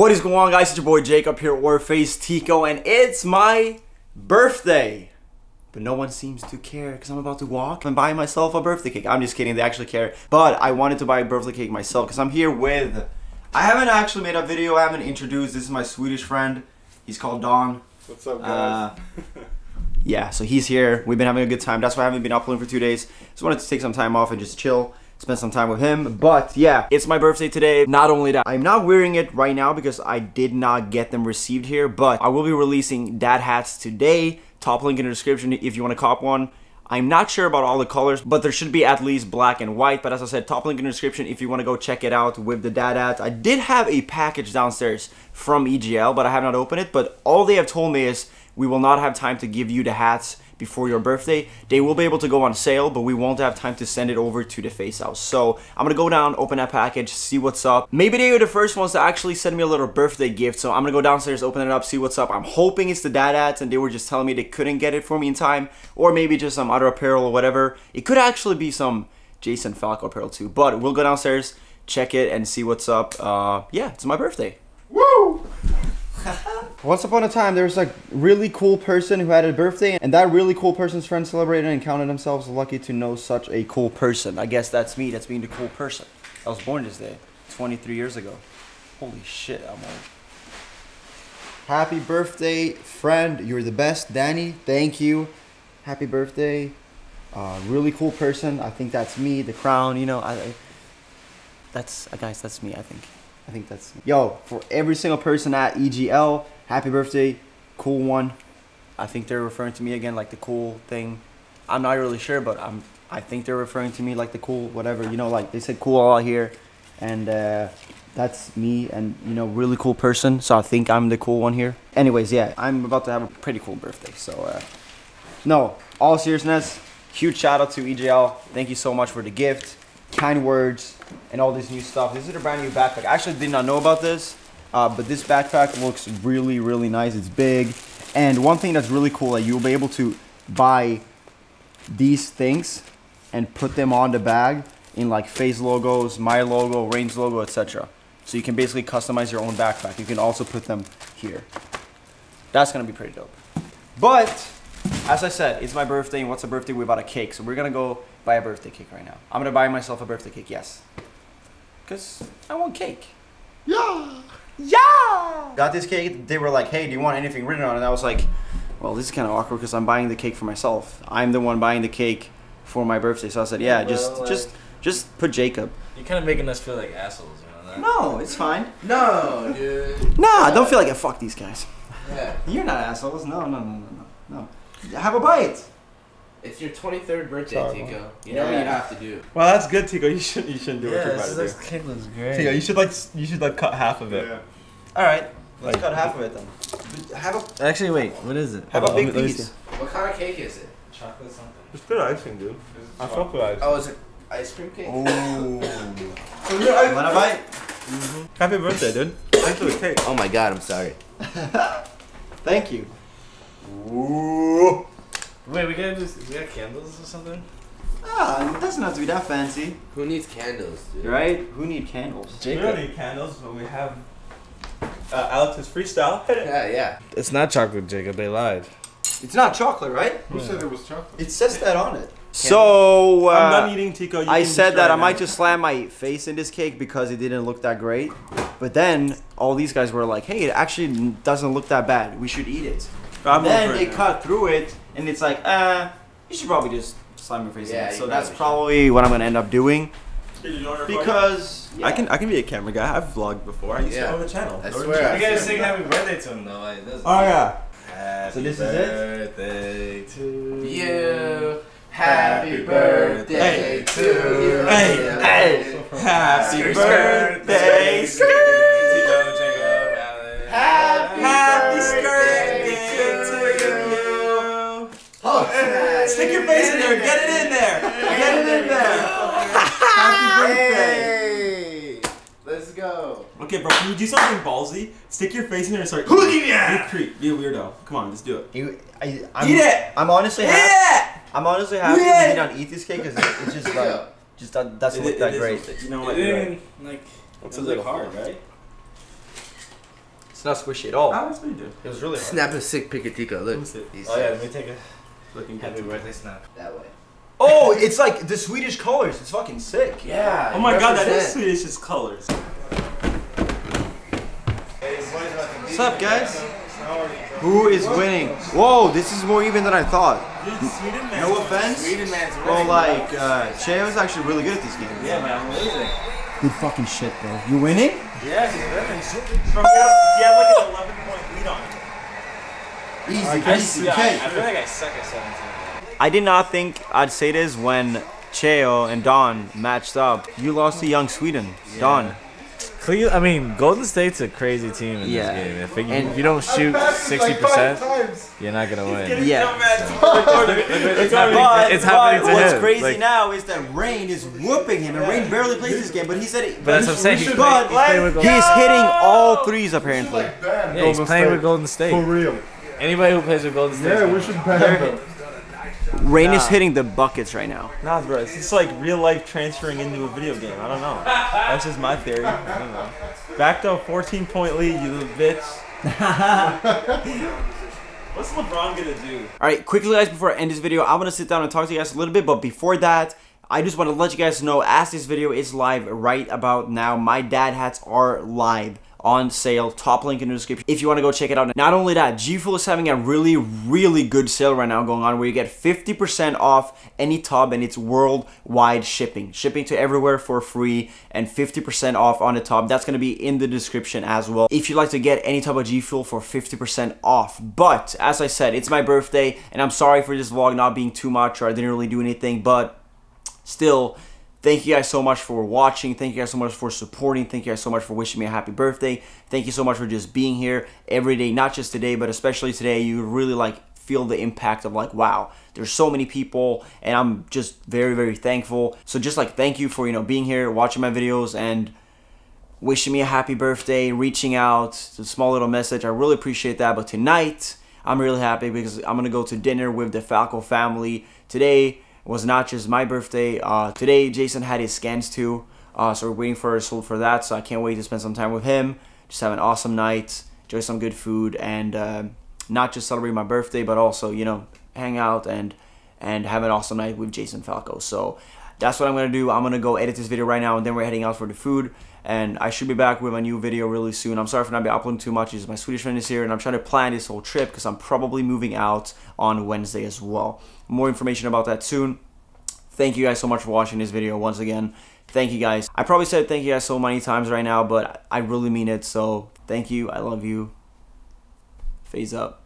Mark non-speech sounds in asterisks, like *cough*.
What is going on, guys? It's your boy Jacob here, or FaZe Teeqo, and it's my birthday. But no one seems to care because I'm about to walk and buy myself a birthday cake. I'm just kidding, they actually care. But I wanted to buy a birthday cake myself because I'm here with. I haven't actually made a video, I haven't introduced. This is my Swedish friend. He's called Don. What's up, Uh, guys? *laughs* yeah, so he's here. We've been having a good time. That's why I haven't been uploading for two days. Just wanted to take some time off and just chill, spend some time with him. But yeah, it's my birthday today. Not only that, I'm not wearing it right now because I did not get them received here, but I will be releasing dad hats today. Top link in the description if you want to cop one. I'm not sure about all the colors, but there should be at least black and white. But as I said, top link in the description if you want to go check it out with the dad hats. I did have a package downstairs from EGL, but I have not opened it. But all they have told me is we will not have time to give you the hats before your birthday. They will be able to go on sale, but we won't have time to send it over to the FaZe house. So I'm gonna go down, open that package, see what's up. Maybe they were the first ones to actually send me a little birthday gift. So I'm gonna go downstairs, open it up, see what's up. I'm hoping it's the dad hats and they were just telling me they couldn't get it for me in time, or maybe just some other apparel or whatever. It could actually be some Jason Falco apparel too, but we'll go downstairs, check it, and see what's up. Uh, yeah, it's my birthday. Woo! *laughs* Once upon a time, there was a really cool person who had a birthday, and that really cool person's friends celebrated and counted themselves lucky to know such a cool person. I guess that's me. That's being the cool person. I was born this day, 23 years ago. Holy shit, I'm old. Happy birthday, friend. You're the best, Danny. Thank you. Happy birthday. Uh, really cool person. I think that's me. The crown, you know. I, I that's uh, guys. That's me. I think. I think that's yo for every single person at EGL. Happy birthday, cool one. I think they're referring to me again like the cool thing. I'm not really sure, but I'm. I think they're referring to me like the cool whatever. You know, like they said cool all here, and uh, that's me and you know really cool person. So I think I'm the cool one here. Anyways, yeah, I'm about to have a pretty cool birthday. So uh, no, all seriousness, huge shout out to EGL. Thank you so much for the gift, kind words, and all this new stuff. This is a brand new backpack. I actually did not know about this, uh, but this backpack looks really, really nice. It's big. And one thing that's really cool that you'll be able to buy these things and put them on the bag in like FaZe logos, my logo, range logo, etc. So you can basically customize your own backpack. You can also put them here. That's gonna be pretty dope. But as I said, it's my birthday, and what's a birthday without a cake? So we're gonna go buy a birthday cake right now. I'm gonna buy myself a birthday cake, yes. Cause I want cake. Yeah! Yeah! Got this cake, they were like, hey, do you want anything written on it? And I was like, well, this is kind of awkward because I'm buying the cake for myself. I'm the one buying the cake for my birthday. So I said, yeah, Yeah, just, well, just, just put Jacob. You're kind of making us feel like assholes, you know that? No, it's fine. No, dude. Nah, I don't feel like I fuck these guys. Yeah. You're not assholes. No, no, no, no, no, no. Have a bite. It's your 23rd birthday, Sorry, Teeqo. You know what you have to do. Well, that's good, Teeqo. You should you shouldn't do Yeah, what you're this, about is, to this cake looks great. do. Teeqo, you should like you should like cut half of it. Yeah. All right, let's Like- cut half of it then. Have a Actually, wait. What is it? have a big let me- let me piece. see. What kind of cake is it? Chocolate something. It's good icing, dude. I fuck with icing. Oh, is it ice cream cake? Ooh. *laughs* Want a bite? Mm-hmm. Happy birthday, dude. Thanks for the cake. Oh my god, I'm sorry. *laughs* Thank you. Ooh. Wait, we gotta do. We got candles or something? Ah, it doesn't have to be that fancy, Who needs candles, dude? right? Who need candles? We don't need candles, but we have uh, Alex's freestyle. *laughs* Yeah, yeah. It's not chocolate, Jacob. They lied. It's not chocolate, right? Who said it was chocolate? It says that on it. So uh, I'm done eating, Teeqo. You I said destroy that I might just slam my face in this cake because it didn't look that great. But then all these guys were like, "Hey, it actually doesn't look that bad. We should eat it." I'm then they now. cut through it, and it's like, "Uh, you should probably just slam your face Yeah, in it." So that's probably should. probably what I'm gonna end up doing Did you know you're fucking- because I can I can be a camera guy. I've vlogged before. I used Yeah. to own a channel. I swear. channel. We gotta sing happy birthday to him though. Like. Oh yeah. Happy So this is it? birthday to You. Happy birthday Hey. to you. Hey. Hey. Happy Skirt, birthday, go. Okay, bro. Can you do something ballsy? Stick your face in there and start. Hootie eating. ya! You creep. Be a weirdo. Come on, just do it. You, I, I'm, Eat it. I'm honestly Eat happy. it. I'm honestly happy Yeah. we did not eat this cake because it, it's just like just that doesn't It- look it that is- great. You know It what? You're right. didn't, like, It's it's a a little little hard, right? It's not squishy at all. Oh, that's what you do. It was really hard. Snap a sick picatica. Look. Who's it? He's Oh yeah, let me take a looking happy birthday snap. That way. Oh, it's like the Swedish colors. It's fucking sick. Yeah. Oh my god, that is Swedish colors. What's up, guys? Who is winning? Whoa, this is more even than I thought. Dude, Sweden man. No offense. Sweden Well, like, bro. uh, Cheo's actually really good at these games. Yeah, man, I'm. Good fucking shit, bro. You winning? Yeah, he's winning. Bro, he had, like an 11 point lead on him. Easy, easy. Yeah, Okay. I feel like I suck at 17. I did not think I'd say this when Cheo and Don matched up. You lost to Young Sweden. Don. Cle- I mean, Golden State's a crazy team in Yeah. this game. If, you, And- if you don't shoot 60%, you're not going to win. Yeah. It's happening, But, it's happening but to what's him. crazy Like, now is that Rain is whooping him, and Rain barely plays this game. But he said, it, But that's what I'm saying. He's But playing- he's playing with he's hitting all threes apparently. Yeah, he's playing with Golden State. For real. Anybody who plays with Golden State. Yeah, we should ban them. Rain is hitting the buckets right now. Nah, bro, it's just like real life transferring into a video game. I don't know. That's just my theory. I don't know. Back to a 14 point lead, you little bitch. *laughs* What's LeBron gonna do? All right, quickly, guys, before I end this video, I'm gonna sit down and talk to you guys a little bit. But before that, I just want to let you guys know, as this video is live right about now, my dad hats are live on sale. Top link in the description if you want to go check it out. Not only that, G Fuel is having a really, really good sale right now going on where you get 50% off any tub and it's worldwide shipping. Shipping to everywhere for free and 50% off on the tub. That's going to be in the description as well. If you'd like to get any type of G Fuel for 50% off. But as I said, it's my birthday and I'm sorry for this vlog not being too much or I didn't really do anything, but still thank you guys so much for watching. Thank you guys so much for supporting. Thank you guys so much for wishing me a happy birthday. Thank you so much for just being here every day not just today but especially today. You really like feel the impact of like wow there's so many people and i'm just very very thankful. So just like thank you for you know being here watching my videos and wishing me a happy birthday reaching out it's a small little message. I really appreciate that but tonight i'm really happy because i'm gonna go to dinner with the falco family. Today was not just my birthday. Uh, today, Jason had his scans too, uh, so we're waiting for a result for that. So I can't wait to spend some time with him. Just have an awesome night, enjoy some good food, and uh, not just celebrate my birthday, but also you know hang out and and have an awesome night with Jason Falco. So that's what I'm gonna do. I'm gonna go edit this video right now, and then we're heading out for the food. And I should be back with a new video really soon. I'm sorry for not be uploading too much. It's my Swedish friend is here, and I'm trying to plan this whole trip because I'm probably moving out on Wednesday as well. More information about that soon. Thank you guys so much for watching this video once again. Thank you guys. I probably said thank you guys so many times right now, but I really mean it. So thank you. I love you. FaZe up.